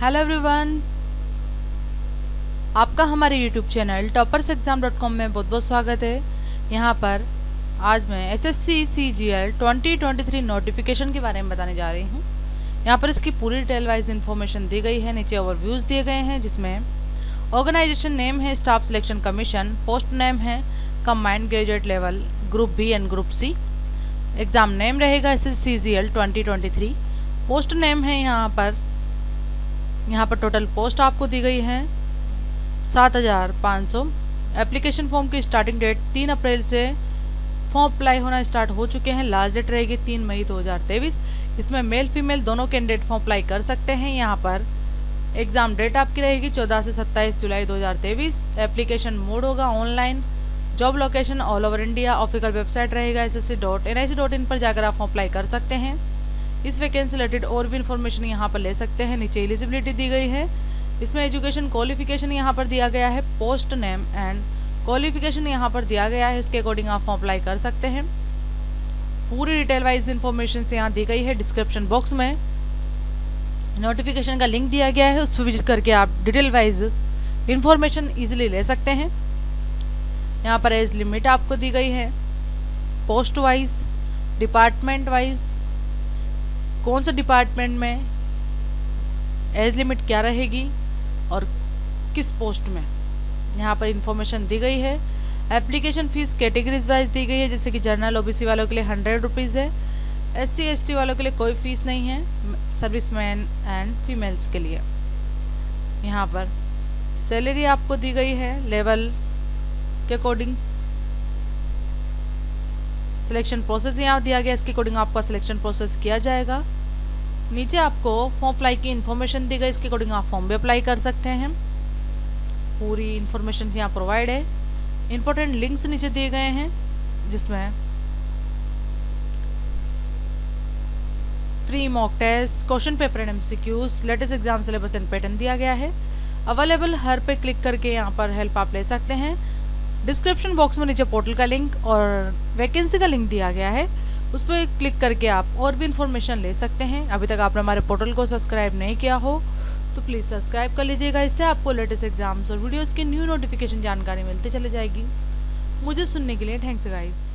Hello everyone आपका हमारे YouTube channel toppers exam dot com में बहुत बहुत स्वागत है। यहाँ पर आज मैं S S C C G L twenty twenty three notification के बारे में बताने जा रही हूँ। यहाँ पर इसकी पूरी डिटेल वाइज इन्फॉर्मेशन दी गई है, नीचे ओवरव्यूज़ दिए गए हैं, जिसमें ऑर्गेनाइजेशन नेम है staff selection commission post name है combined graduate level group B and group C exam name रहेगा S S C G L twenty twenty three post name है यहाँ पर यहाँ पर टोटल पोस्ट आपको दी गई है। सात हज़ार पाँच सौ। एप्लीकेशन फॉर्म की स्टार्टिंग डेट तीन अप्रैल से फॉर्म अप्लाई होना स्टार्ट हो चुके हैं। लास्ट डेट रहेगी तीन मई दो हज़ार तेईस। इसमें मेल फीमेल दोनों कैंडिडेट फॉर्म अप्लाई कर सकते हैं। यहाँ पर एग्ज़ाम डेट आपकी रहेगी चौदह से सत्ताईस जुलाई दो हज़ार तेईस। एप्लीकेशन मोड होगा online job location all over India official website रहेगा S S C dot N I C dot in पर जाकर आप फॉर्म अप्लाई कर सकते हैं। इस वैकेंसी रिलेटेड और भी इन्फॉर्मेशन यहाँ पर ले सकते हैं। नीचे एलिजिबिलिटी दी गई है। इसमें एजुकेशन क्वालिफिकेशन यहाँ पर दिया गया है पोस्ट नेम एंड क्वालिफिकेशन यहाँ पर दिया गया है। इसके अकॉर्डिंग आप फॉर्म अप्लाई कर सकते हैं। पूरी डिटेल वाइज इन्फॉर्मेशन यहाँ दी गई है डिस्क्रिप्शन बॉक्स में। नोटिफिकेशन का लिंक दिया गया है उस पर विज़िट करके आप डिटेल वाइज इन्फॉर्मेशन ईजिली ले सकते हैं। यहाँ पर एज लिमिट आपको दी गई है। पोस्ट वाइज डिपार्टमेंट वाइज कौन से डिपार्टमेंट में एज लिमिट क्या रहेगी और किस पोस्ट में? यहाँ पर इंफॉर्मेशन दी गई है। एप्लीकेशन फ़ीस कैटेगरीज वाइज दी गई है, जैसे कि जर्नल ओबीसी वालों के लिए हंड्रेड रुपीज़ है। एस सी वालों के लिए कोई फ़ीस नहीं है सर्विस मैन एंड फीमेल्स के लिए। यहाँ पर सैलरी आपको दी गई है लेवल के अकॉर्डिंग सिलेक्शन प्रोसेस यहाँ दिया गया, इसके अकॉर्डिंग आपका सिलेक्शन प्रोसेस किया जाएगा। नीचे आपको फॉर्म अप्लाई की इन्फॉर्मेशन दी गई, इसके अकॉर्डिंग आप फॉर्म भी अप्लाई कर सकते हैं। पूरी इन्फॉर्मेशन यहाँ प्रोवाइड है। इंपॉर्टेंट लिंक्स नीचे दिए गए हैं, जिसमें free mock test question paper and MCQs latest exam syllabus and pattern दिया गया है। अवेलेबल हर पे क्लिक करके यहाँ पर हेल्प आप ले सकते हैं। डिस्क्रिप्शन बॉक्स में नीचे पोर्टल का लिंक और वैकेंसी का लिंक दिया गया है। उस पर क्लिक करके आप और भी इन्फॉर्मेशन ले सकते हैं। अभी तक आपने हमारे पोर्टल को सब्सक्राइब नहीं किया हो तो प्लीज़ सब्सक्राइब कर लीजिएगा। इससे आपको लेटेस्ट एग्ज़ाम्स और वीडियोज़ की न्यू नोटिफिकेशन जानकारी मिलती चले जाएगी। मुझे सुनने के लिए थैंक्स गाइज़